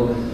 falou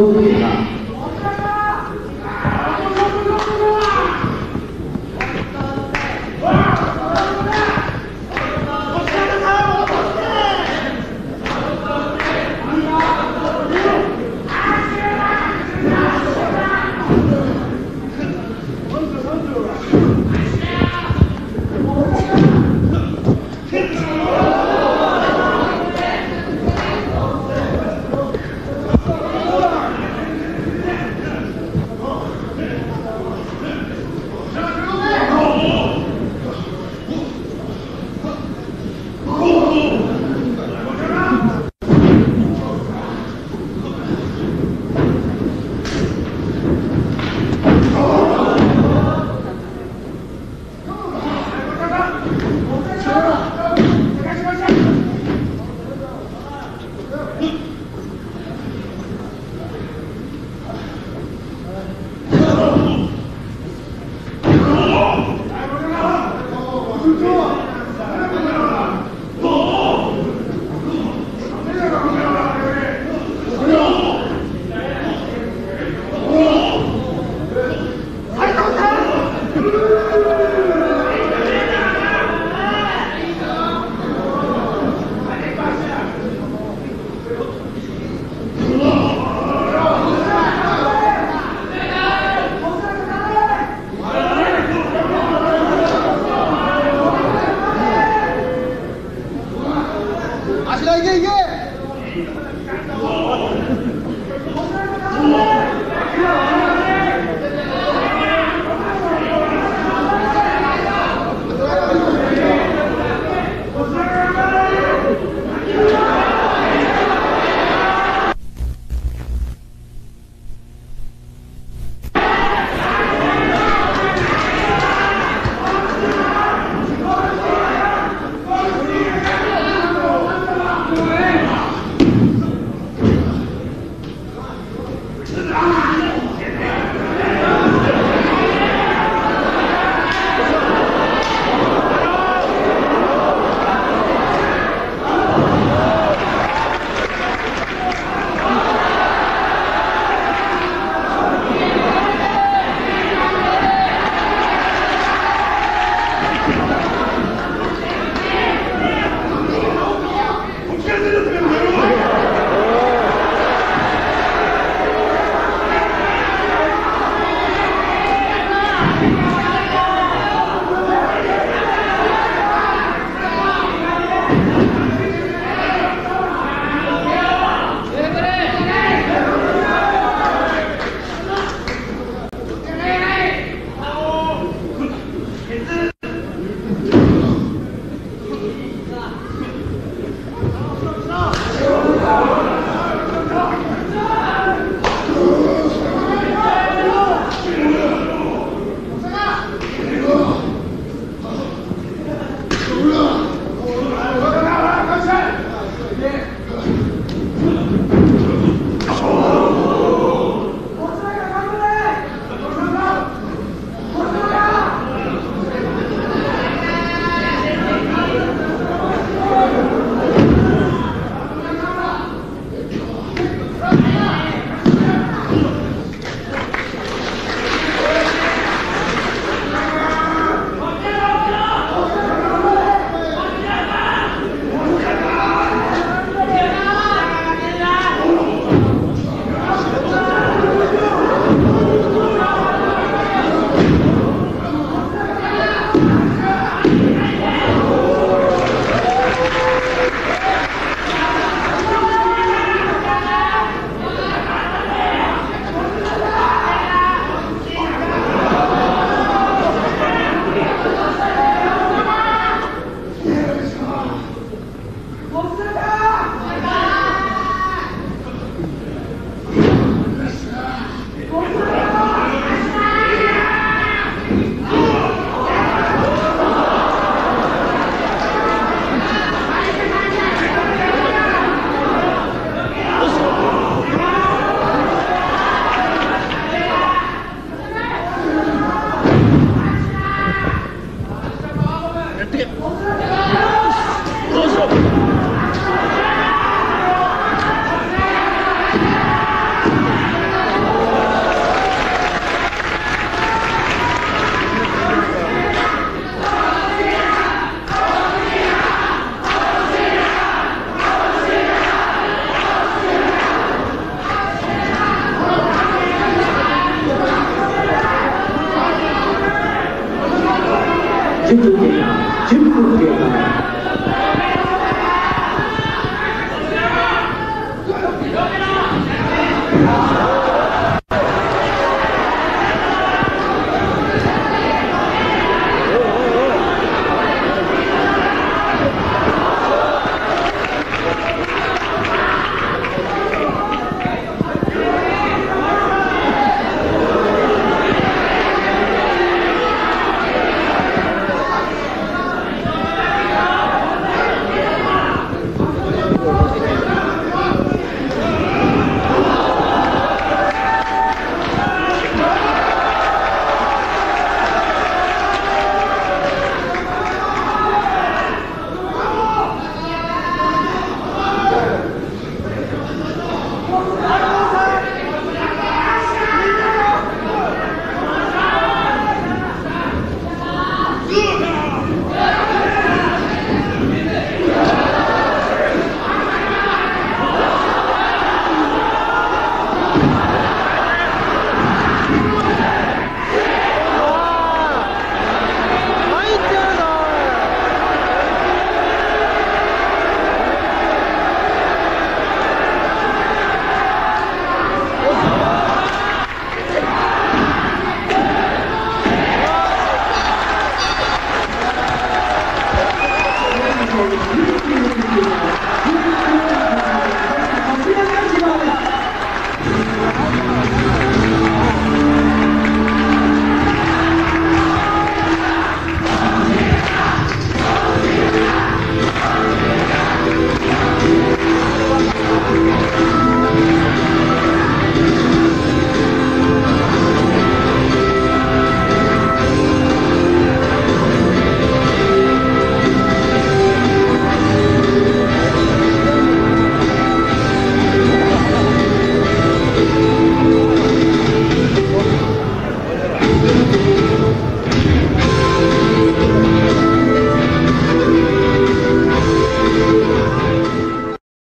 都可以唱